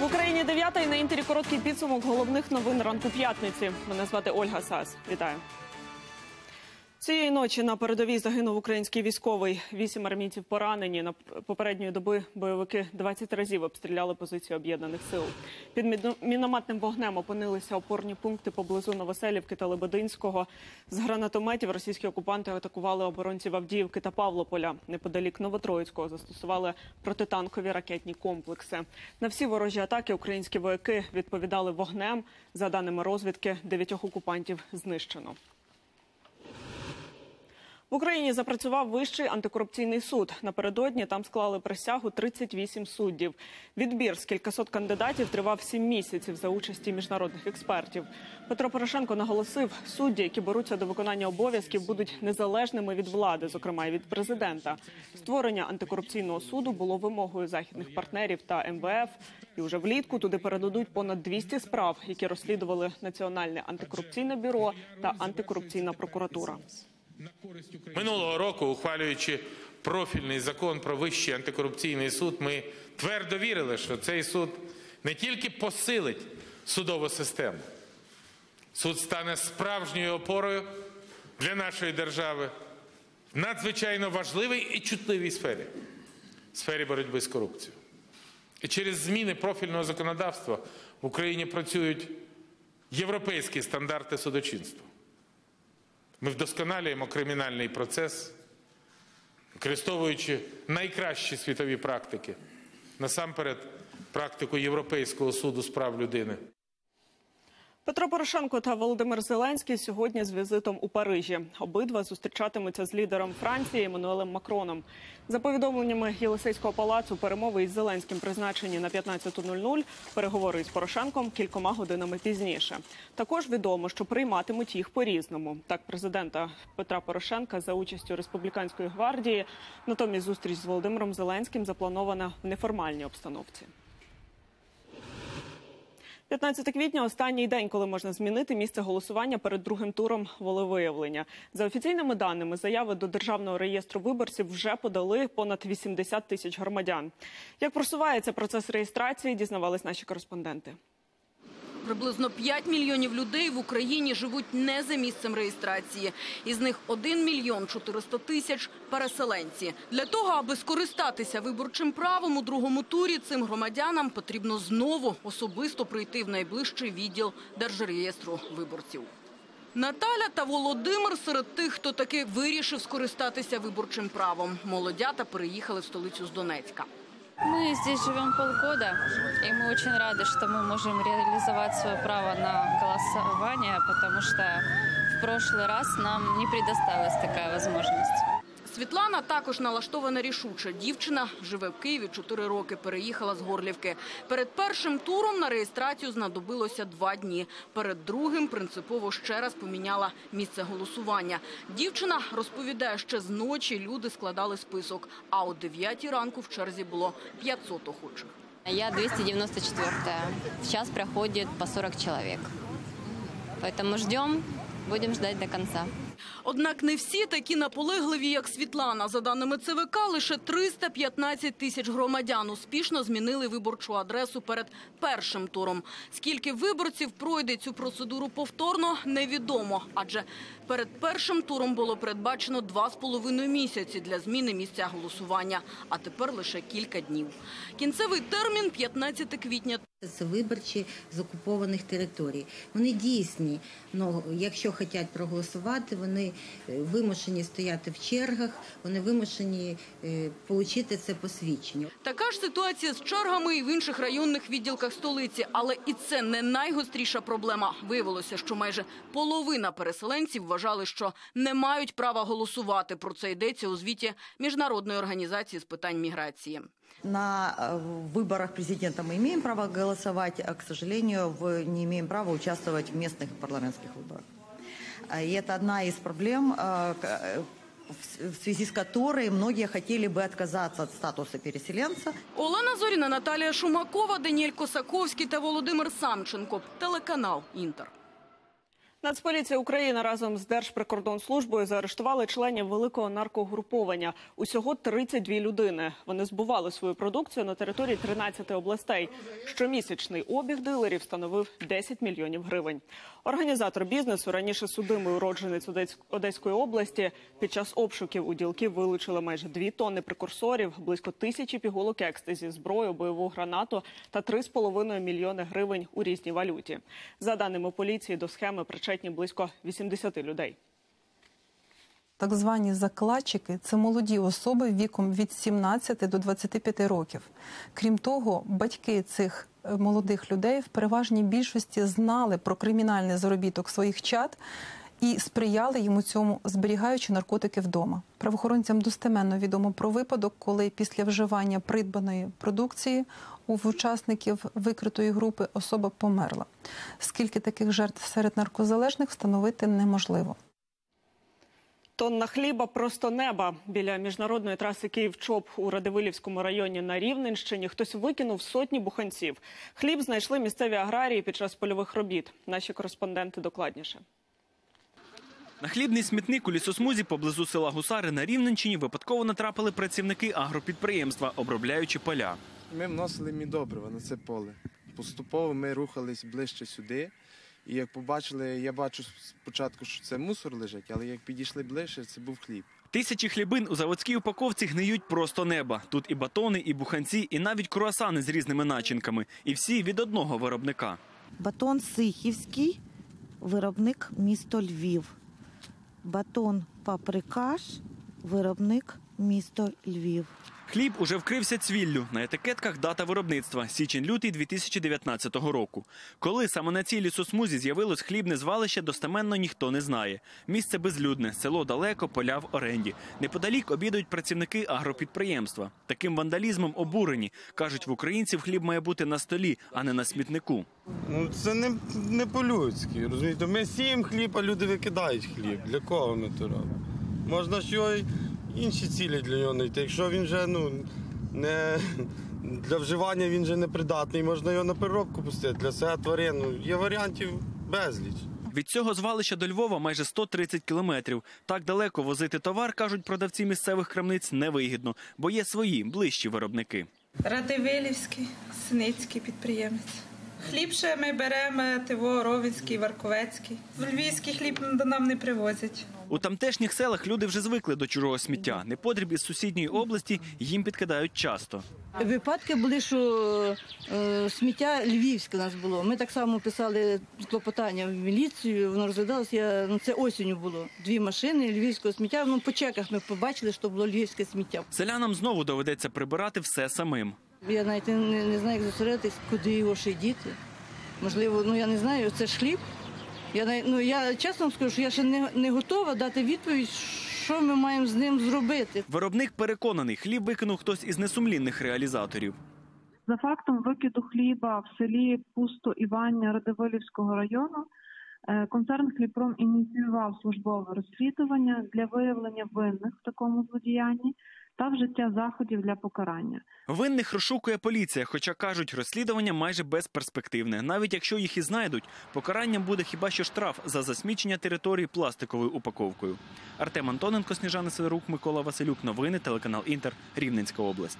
В Україні дев'ята і на інтері короткий підсумок головних новин ранку п'ятниці. Мене звати Ольга Сас. Вітаю. Цієї ночі на передовій загинув український військовий. Вісім армійців поранені. На попередньої доби бойовики 20 разів обстріляли позиції об'єднаних сил. Під міно- мінометним вогнем опинилися опорні пункти поблизу Новоселівки та Лебединського. З гранатометів російські окупанти атакували оборонців Авдіївки та Павлополя. Неподалік Новотроїцького застосували протитанкові ракетні комплекси. На всі ворожі атаки українські вояки відповідали вогнем. За даними розвідки, дев'ятьох окупантів знищено. В Україні запрацював вищий антикорупційний суд. Напередодні там склали присягу 38 суддів. Відбір з кількасот кандидатів тривав 7 місяців за участі міжнародних експертів. Петро Порошенко наголосив, судді, які беруться до виконання обов'язків, будуть незалежними від влади, зокрема і від президента. Створення антикорупційного суду було вимогою західних партнерів та МВФ. І вже влітку туди передадуть понад 200 справ, які розслідували Національне антикорупційне бюро та антикорупційна прокуратура. Минулого року, ухвалюючи профільний закон про вищий антикорупційний суд, ми твердо вірили, що цей суд не тільки посилить судову систему, суд стане справжньою опорою для нашої держави в надзвичайно важливій і чутливій сфері сфері боротьби з корупцією. І через зміни профільного законодавства в Україні працюють європейські стандарти судочинства. Ми вдосконалюємо кримінальний процес, використовуючи найкращі світові практики, насамперед практику Європейського суду з прав людини. Петро Порошенко та Володимир Зеленський сьогодні з візитом у Парижі. Обидва зустрічатимуться з лідером Франції Еммануелем Макроном. За повідомленнями Єлисейського палацу, перемови із Зеленським призначені на 15.00, переговори із Порошенком кількома годинами пізніше. Також відомо, що прийматимуть їх по-різному. Так, президента Петра Порошенка за участю республіканської гвардії. Натомість зустріч з Володимиром Зеленським запланована в неформальній обстановці. 15 квітня останній день, коли можна змінити місце голосування перед другим туром волевиявлення. За офіційними даними, заяви до державного реєстру виборців вже подали понад 80 тисяч громадян. Як просувається процес реєстрації, дізнавались наші кореспонденти. Приблизно 5 мільйонів людей в Україні живуть не за місцем реєстрації. Із них 1 мільйон 400 тисяч – переселенці. Для того, аби скористатися виборчим правом у другому турі, цим громадянам потрібно знову особисто прийти в найближчий відділ Держреєстру виборців. Наталя та Володимир серед тих, хто таки вирішив скористатися виборчим правом. Молодята переїхали в столицю з Донецька. Мы здесь живем полгода, и мы очень рады, что мы можем реализовать свое право на голосование, потому что в прошлый раз нам не предоставилась такая возможность. Світлана також налаштована рішуче. Дівчина живе в Києві 4 роки, переїхала з Горлівки. Перед першим туром на реєстрацію знадобилося два дні. Перед другим принципово ще раз поміняла місце голосування. Дівчина розповідає, ще з ночі люди складали список, а о 9 ранку в черзі було 500 охочих. Я 294-я. Сейчас проходит по 40 человек. Поэтому ждем, будем ждать до конца. Однак не всі такі наполегливі, як Світлана. За даними ЦВК, лише 315 тисяч громадян успішно змінили виборчу адресу перед першим туром. Скільки виборців пройде цю процедуру повторно, невідомо. Адже перед першим туром було передбачено два з половиною місяці для зміни місця голосування, а тепер лише кілька днів. Кінцевий термін – 15 квітня. Це виборчі з окупованих територій. Вони дійсні. Ну, якщо хочуть проголосувати, вони вимушені стояти в чергах, вони вимушені е, отримати це посвідчення. Така ж ситуація з чергами і в інших районних відділках столиці. Але і це не найгостріша проблема. Виявилося, що майже половина переселенців вважали, що не мають права голосувати. Про це йдеться у звіті Міжнародної організації з питань міграції. На э, выборах президента мы имеем право голосовать, а, к сожалению, в, не имеем права участвовать в местных парламентских выборах. А, И это одна из проблем, а, к- э, в в связи с которой многие хотели бы отказаться от статуса переселенца. Олена Зоріна, Наталія Шумакова, Даніель Косаковський та Володимир Самченко. Телеканал Інтер. Нацполіція України разом з Держприкордонслужбою заарештували членів великого наркогруповання. Усього 32 людини. Вони збували свою продукцію на території 13 областей. Щомісячний обіг дилерів становив 10 мільйонів гривень. Організатор бізнесу, раніше судимий уродженець Одеської області, під час обшуків у ділків вилучили майже 2 тонни прекурсорів, близько тисячі пігулок екстазі, зброю, бойову гранату та 3,5 мільйони гривень у різній валюті. За даними поліції, до схеми причетні близько 80 людей. Так звані закладчики це молоді особи віком від 17 до 25 років. Крім того, батьки цих е, молодих людей в переважній більшості знали про кримінальний заробіток своїх чад і сприяли йому цьому, зберігаючи наркотики вдома. Правоохоронцям достеменно відомо про випадок, коли після вживання придбаної продукції у учасників викритої групи особа померла. Скільки таких жертв серед наркозалежних встановити неможливо. Тонна хліба просто неба біля міжнародної траси Київ-Чоп у Радивилівському районі на Рівненщині. Хтось викинув сотні буханців. Хліб знайшли місцеві аграрії під час польових робіт. Наші кореспонденти докладніше. На хлібний смітник у лісосмузі поблизу села Гусари на Рівненщині випадково натрапили працівники агропідприємства, обробляючи поля. Ми вносили мідобрива на це поле. Поступово ми рухались ближче сюди. І як побачили, я бачу спочатку, що це мусор лежить, але як підійшли ближче, це був хліб. Тисячі хлібин у заводській упаковці гниють просто неба. Тут і батони, і буханці, і навіть круасани з різними начинками. І всі від одного виробника. Батон Сихівський, виробник місто Львів. Батон Паприкаш, виробник місто Львів. Хліб уже вкрився цвіллю. На етикетках дата виробництва січень-лютий 2019 року. Коли саме на цій лісосмузі з'явилось хлібне звалище, достеменно ніхто не знає. Місце безлюдне, село далеко, поля в оренді. Неподалік обідають працівники агропідприємства. Таким вандалізмом обурені. Кажуть, в українців хліб має бути на столі, а не на смітнику. Ну це не, не по-людськи. Розумієте, ми сіємо хліб, а люди викидають хліб. Для кого ми то робимо? Можна його й інші цілі для нього знайти. Якщо він вже ну не для вживання він вже не придатний, можна його на переробку пустити для себе тварин. Ну, є варіантів безліч. Від цього звалища до Львова майже 130 кілометрів. Так далеко возити товар, кажуть продавці місцевих крамниць, невигідно, бо є свої ближчі виробники. Радивилівський, Синицький підприємець. Хліб ще ми беремо ТВО, Ровенський, Варковецький. В Львівський хліб нам не привозять. У тамтешніх селах люди вже звикли до чужого сміття. Неподріб із сусідньої області їм підкидають часто. Випадки були, що е, сміття львівське у нас було. Ми так само писали клопотання в міліцію, воно розглядалося. Я, ну, це осінню було. Дві машини львівського сміття. Ну, по чеках ми побачили, що було львівське сміття. Селянам знову доведеться прибирати все самим. Я навіть не, не знаю, як зосередитись, куди його ще діти. Можливо, ну я не знаю, це ж хліб. Я, ну, я чесно вам скажу, що я ще не, не готова дати відповідь, що ми маємо з ним зробити. Виробник переконаний, хліб викинув хтось із несумлінних реалізаторів. За фактом викиду хліба в селі Пусто Івання Радивилівського району е, концерн Хлібпром ініціював службове розслідування для виявлення винних в такому злодіянні та вжиття заходів для покарання. Винних розшукує поліція, хоча кажуть, розслідування майже безперспективне. Навіть якщо їх і знайдуть, покаранням буде хіба що штраф за засмічення території пластиковою упаковкою. Артем Антоненко, Сніжана Сидорук, Микола Василюк. Новини, телеканал Інтер, Рівненська область.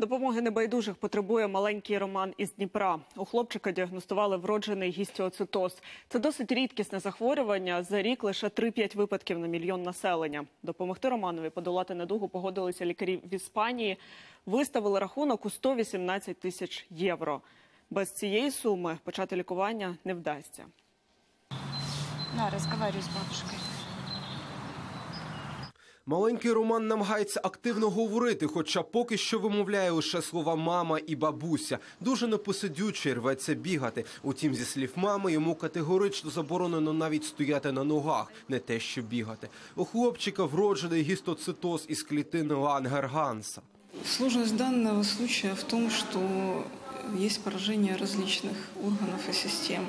Допомоги небайдужих потребує маленький Роман із Дніпра. У хлопчика діагностували вроджений гістіоцитоз. Це досить рідкісне захворювання. За рік лише 3-5 випадків на мільйон населення. Допомогти Романові подолати недугу погодилися лікарі в Іспанії. Виставили рахунок у 118 тисяч євро. Без цієї суми почати лікування не вдасться. На, разговаривай с бабушкой. Маленький Роман намагається активно говорити, хоча поки що вимовляє лише слова мама і бабуся. Дуже непосидючий, рветься бігати. Утім, зі слів мами, йому категорично заборонено навіть стояти на ногах, не те, що бігати. У хлопчика вроджений гістоцитоз із клітини Лангерганса. Сложность данного случая в том, что есть поражение различных органов и систем.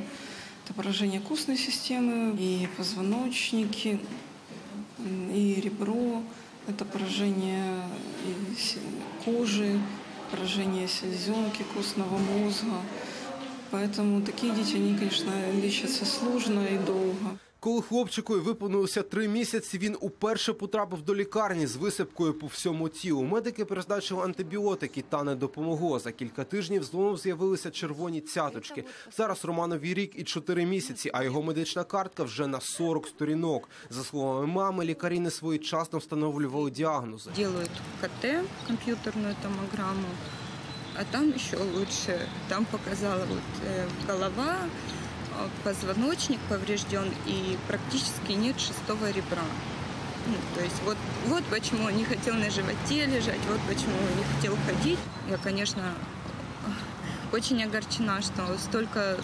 Это поражение костной системы, и позвоночники, м, и ребро, это поражение кожи, поражение селезенки, костного мозга, Поэтому такие дети, они, конечно, лечатся сложно и долго. Коли хлопчику виповнилося три місяці, він уперше потрапив до лікарні з висипкою по всьому тілу. Медики призначили антибіотики, та не допомогло. За кілька тижнів знову з'явилися червоні цяточки. Зараз Романові рік і чотири місяці, а його медична картка вже на 40 сторінок. За словами мами, лікарі не своєчасно встановлювали діагнози. делают КТ, компьютерную томограмму, а там еще лучше. Там показала вот э, голова, позвоночник поврежден и практически нет шестого ребра. Ну, то есть вот, вот почему он не хотел на животе лежать, вот почему он не хотел ходить. Я, конечно, очень огорчена, что столько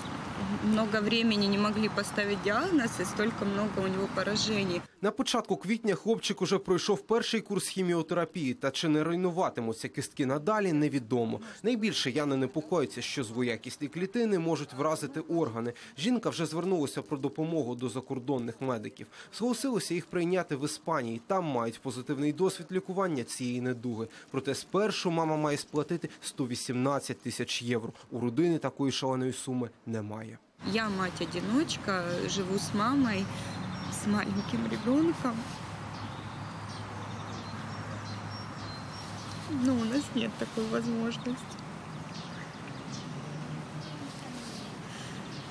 много времени не могли поставить диагноз и столько много у него поражений. На початку квітня хлопчик уже пройшов перший курс хіміотерапії. Та чи не руйнуватимуться кістки надалі, невідомо. Найбільше Яна непокоїться, що злоякісні клітини можуть вразити органи. Жінка вже звернулася про допомогу до закордонних медиків. Зголосилося їх прийняти в Іспанії. Там мають позитивний досвід лікування цієї недуги. Проте спершу мама має сплатити 118 тисяч євро. У родини такої шаленої суми немає. Я мать-одиночка, живу с мамой, с маленьким ребенком. Но у нас нет такой возможности.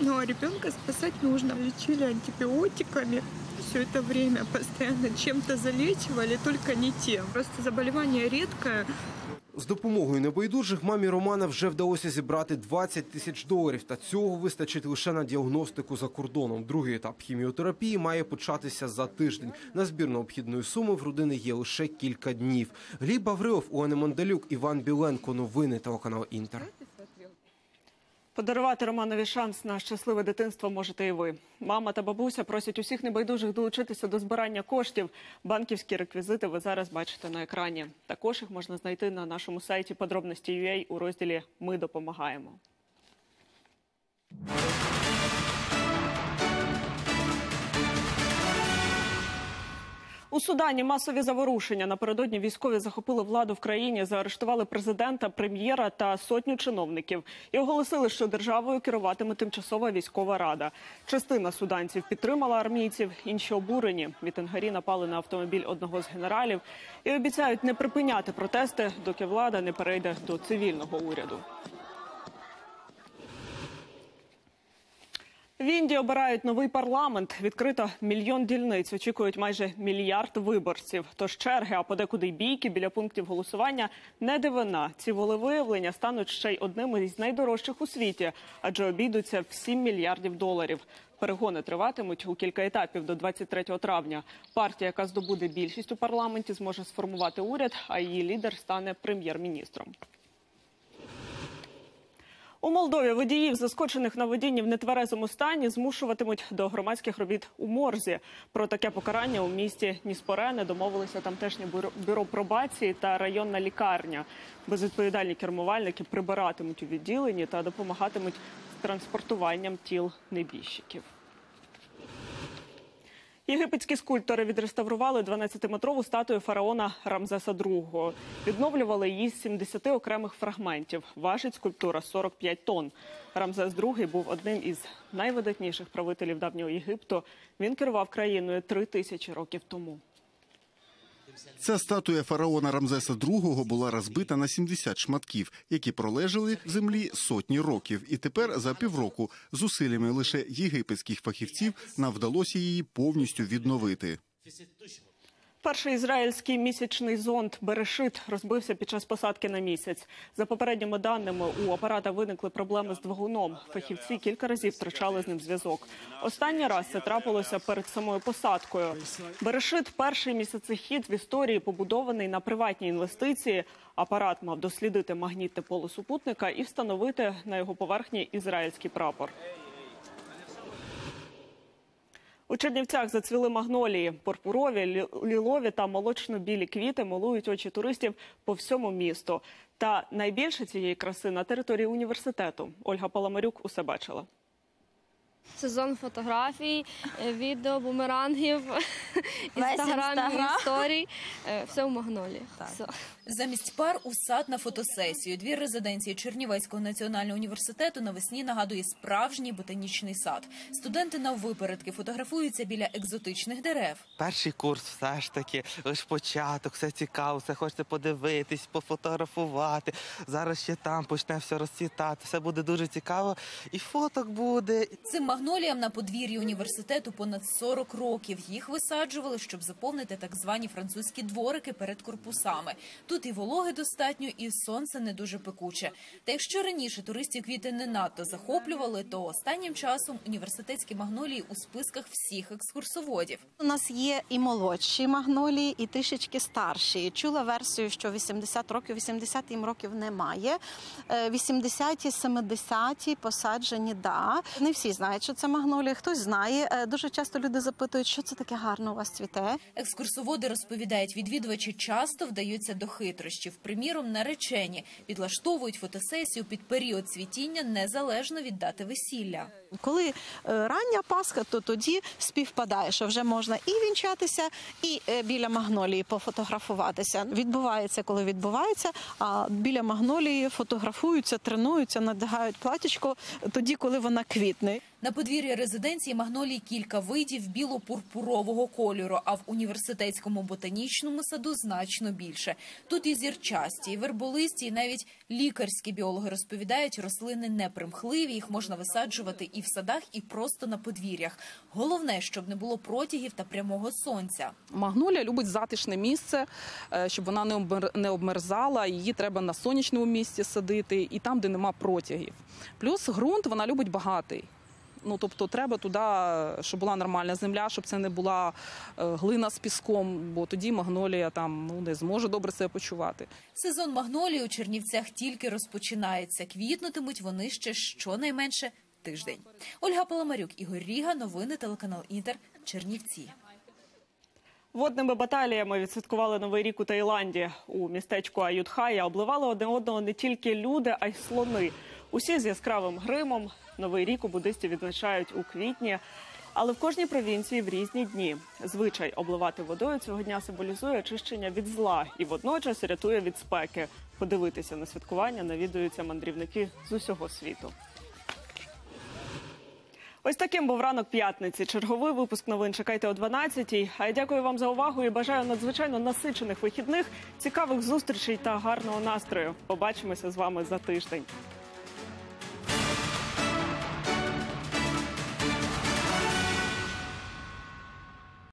Ну а ребенка спасать нужно. Лечили антибиотиками все это время, постоянно чем-то залечивали, только не тем. Просто заболевание редкое, З допомогою небайдужих мамі Романа вже вдалося зібрати 20 тисяч доларів. Та цього вистачить лише на діагностику за кордоном. Другий етап хіміотерапії має початися за тиждень. На збір необхідної суми в родини є лише кілька днів. Гліб Баврилов, Олена Мандалюк, Іван Біленко. Новини телеканал Інтер. Подарувати Романові шанс на щасливе дитинство можете і ви. Мама та бабуся просять усіх небайдужих долучитися до збирання коштів. Банківські реквізити ви зараз бачите на екрані. Також їх можна знайти на нашому сайті подробності.ua у розділі Ми допомагаємо. У Судані масові заворушення. Напередодні військові захопили владу в країні, заарештували президента, прем'єра та сотню чиновників і оголосили, що державою керуватиме тимчасова військова рада. Частина суданців підтримала армійців, інші обурені. Мітингарі напали на автомобіль одного з генералів і обіцяють не припиняти протести, доки влада не перейде до цивільного уряду. В Індії обирають новий парламент. Відкрито мільйон дільниць. Очікують майже мільярд виборців. Тож черги, а подекуди й бійки біля пунктів голосування не дивина. Ці волевиявлення стануть ще й одним із найдорожчих у світі, адже обійдуться в 7 мільярдів доларів. Перегони триватимуть у кілька етапів до 23 травня. Партія, яка здобуде більшість у парламенті, зможе сформувати уряд, а її лідер стане прем'єр-міністром. У Молдові водіїв, заскочених на водінні в нетверезому стані, змушуватимуть до громадських робіт у морзі. Про таке покарання у місті Ніспорене домовилися тамтешнє бюро, пробації та районна лікарня. Безвідповідальні кермувальники прибиратимуть у відділенні та допомагатимуть з транспортуванням тіл небіжчиків. Єгипетські скульптори відреставрували 12-метрову статую фараона Рамзеса II. Відновлювали її з 70 окремих фрагментів. Важить скульптура 45 тонн. Рамзес II був одним із найвидатніших правителів давнього Єгипту. Він керував країною три тисячі років тому. Ця статуя фараона Рамзеса II була розбита на 70 шматків, які пролежали в землі сотні років. І тепер за півроку зусиллями лише єгипетських фахівців нам вдалося її повністю відновити. Перший ізраїльський місячний зонд Берешит розбився під час посадки на місяць. За попередніми даними, у апарата виникли проблеми з двигуном. Фахівці кілька разів втрачали з ним зв'язок. Останній раз це трапилося перед самою посадкою. Берешит перший місяцехід в історії побудований на приватні інвестиції. Апарат мав дослідити магнітне поле супутника і встановити на його поверхні ізраїльський прапор. Чернівцях зацвіли магнолії, пурпурові, лі- лілові та молочно-білі квіти милують очі туристів по всьому місту. Та найбільше цієї краси на території університету. Ольга Паламарюк усе бачила. Сезон фотографій, е, відео, бумерангів, інстаграмів, Інстаграм. історій. е, Все в магнолі. Все. Замість пар у сад на фотосесію. Двір резиденції Чернівецького національного університету навесні нагадує справжній ботанічний сад. Студенти наввипередки фотографуються біля екзотичних дерев. Перший курс все ж таки, лиш початок, все цікаво, все хочеться подивитись, пофотографувати. Зараз ще там почне все розцвітати, все буде дуже цікаво, і фоток буде. Цим магноліям на подвір'ї університету понад 40 років. Їх висаджували, щоб заповнити так звані французькі дворики перед корпусами. Тут і вологи достатньо, і сонце не дуже пекуче. Та якщо раніше туристів квіти не надто захоплювали, то останнім часом університетські магнолії у списках всіх екскурсоводів. У нас є і молодші магнолії, і трішечки старші. Чула версію, що 80 років, 80 їм років немає. Е, 80-ті, 70-ті посаджені, да. Не всі знають, що це магнолія, хтось знає. Е, Дуже часто люди запитують, що це таке гарно у вас цвіте. Екскурсоводи розповідають, відвідувачі часто вдаються до хитрощів. Приміром, наречені підлаштовують фотосесію під період цвітіння незалежно від дати весілля. Коли е, рання Пасха, то тоді співпадає, що вже можна і вінчатися, і е, біля магнолії пофотографуватися. Відбувається, коли відбувається. А біля магнолії фотографуються, тренуються, надягають платічко тоді, коли вона квітне. На подвір'ї резиденції магнолій кілька видів біло-пурпурового кольору, а в університетському ботанічному саду значно більше. Тут і зірчасті, і верболисті, і навіть лікарські біологи розповідають, рослини непримхливі, їх можна висаджувати і в садах, і просто на подвір'ях. Головне, щоб не було протягів та прямого сонця. Магнолія любить затишне місце, е, щоб вона не обмерзала. Її треба на сонячному місці садити і там, де нема протягів. Плюс ґрунт вона любить багатий. Ну тобто треба туди, щоб була нормальна земля, щоб це не була е, глина з піском, бо тоді магнолія там ну не зможе добре себе почувати. Сезон магнолії у Чернівцях тільки розпочинається. Квітнутимуть вони ще щонайменше тиждень. Ольга Паламарюк, Ігор Ріга, новини телеканал Інтер, Чернівці. Водними баталіями відсвяткували новий рік у Таїланді. У містечку Аютхая обливали одне одного не тільки люди, а й слони. Усі з яскравим гримом. Новий рік у буддистів відзначають у квітні. Але в кожній провінції в різні дні звичай обливати водою цього дня символізує очищення від зла і водночас рятує від спеки. Подивитися на святкування навідуються мандрівники з усього світу. Ось таким був ранок п'ятниці. Черговий випуск новин чекайте о 12-й. А я дякую вам за увагу і бажаю надзвичайно насичених вихідних, цікавих зустрічей та гарного настрою. Побачимося з вами за тиждень.